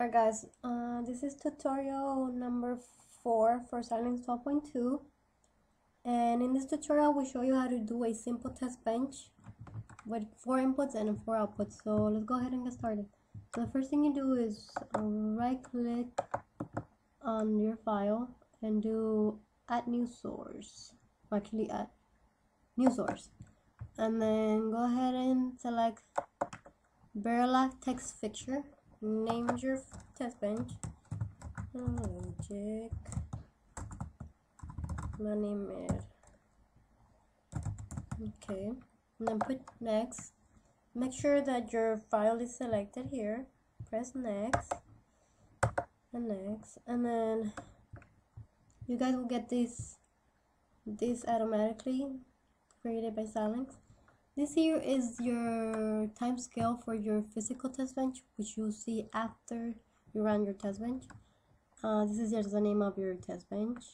Alright guys, uh, this is tutorial number 4 for Xilinx 12.2 and in this tutorial we show you how to do a simple test bench with 4 inputs and 4 outputs. So let's go ahead and get started. So the first thing you do is right click on your file and do add new source, actually add new source and then go ahead and select Verilog test fixture name your test bench. Logic. Money made okay. And then put next. Make sure that your file is selected here. Press next. And next. And then you guys will get this this automatically created by Xilinx this here is your time scale for your physical test bench, which you'll see after you run your test bench. Uh, this is just the name of your test bench,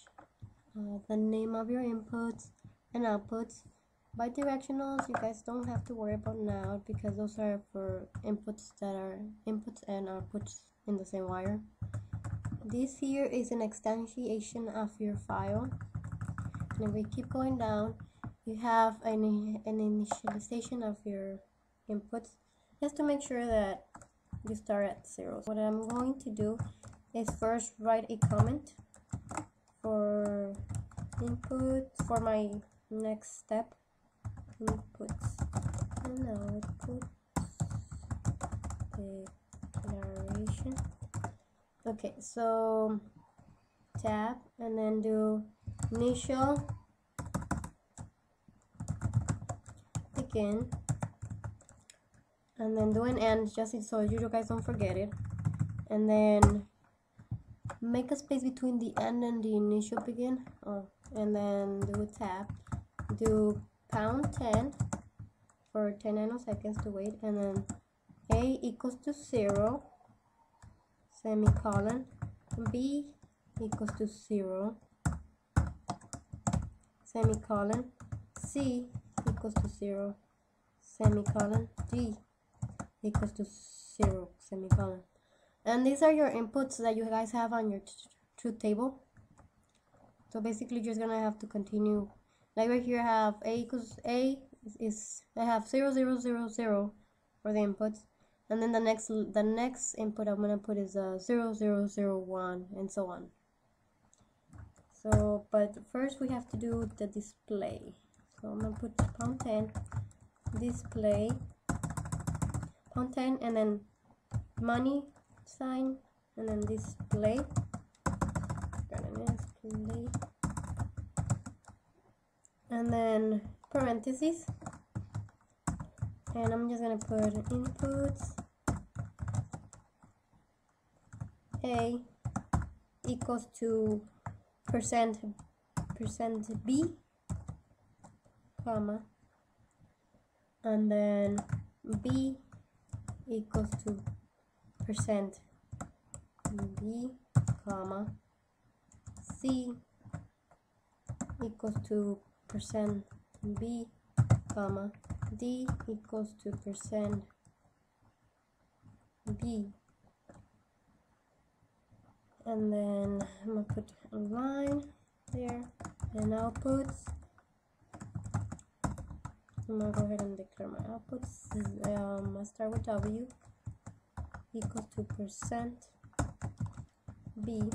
uh, the name of your inputs and outputs. Bidirectionals, you guys don't have to worry about now because those are for inputs that are inputs and outputs in the same wire. This here is an extension of your file. And if we keep going down, you have an, an initialization of your inputs just to make sure that you start at zero. What I'm going to do is first write a comment for input for my next step. Inputs and outputs declaration. Okay so tab and then do initial again and then do an end just so you guys don't forget it. And then make a space between the end and the initial begin. Oh, and then do a tab do pound 10 for 10 nanoseconds to wait. And then a equals to 0 semicolon. B equals to 0 semicolon. C equals to 0 semicolon d equals to 0 semicolon. And these are your inputs that you guys have on your truth table. So basically you're just gonna have to continue. Like right here I have a equals a is, is I have 0 0 0 0 for the inputs. And then the next the next input I'm gonna put is a uh, 0 0 0 1 and so on. So but first we have to do the display so I'm gonna put pound 10 display pound 10 and then money sign and then display. Display. And then parentheses. And I'm just gonna put inputs. A equals to percent percent b comma and then b equals to percent b comma c equals to percent b comma d equals to percent b. And then I'm gonna put a line there and outputs I'm gonna go ahead and declare my outputs. Um, I start with W equals to percent B,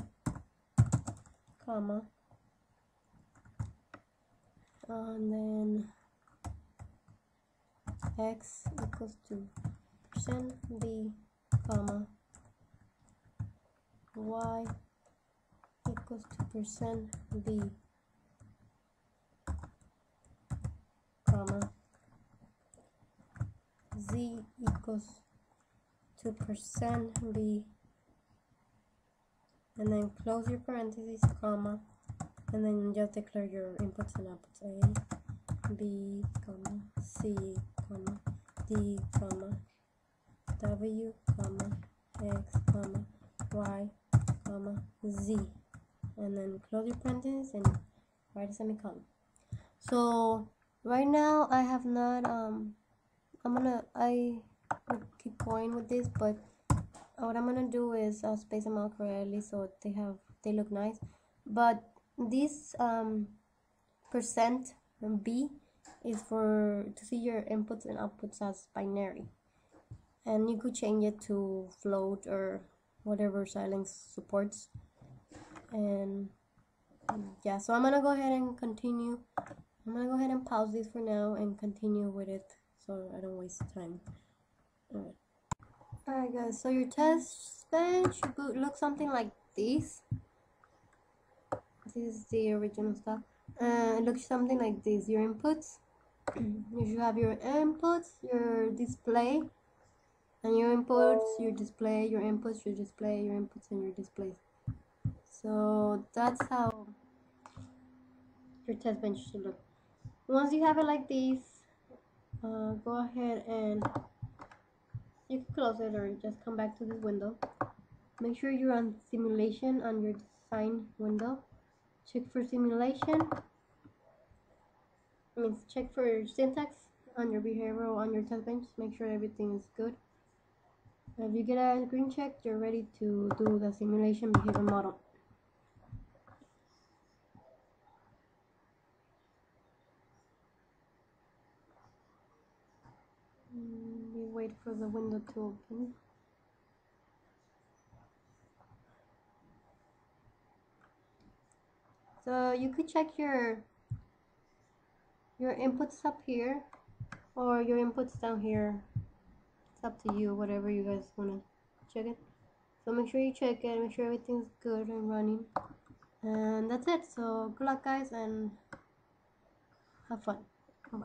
comma, and then X equals to percent B, comma, Y equals to percent B, comma, z equals 2% b. And then close your parentheses comma. And then just declare your inputs and outputs a b comma c comma d comma w comma x comma y comma z. And then close your parentheses and write a semicolon. So right now I have not um I'm gonna I keep going with this but what I'm gonna do is I'll space them out correctly so they have they look nice. But this um, percent B is for to see your inputs and outputs as binary. And you could change it to float or whatever Xilinx supports. And yeah so I'm gonna go ahead and continue. I'm gonna go ahead and pause this for now and continue with it so I don't waste time. Alright. Alright guys so your test bench should look something like this. This is the original stuff. Uh, it looks something like this your inputs. You should have your inputs your display and your inputs your display your inputs your display your inputs and your displays so that's how your test bench should look. Once you have it like this uh, go ahead and you can close it or just come back to this window. Make sure you're on simulation on your design window. Check for simulation. I mean check for syntax on your behavioral on your test bench make sure everything is good. If you get a green check you're ready to do the simulation behavior model Mm, we wait for the window to open. So you could check your your inputs up here or your inputs down here. It's up to you whatever you guys want to check it. So make sure you check it make sure everything's good and running. And that's it. So good luck guys and have fun. Bye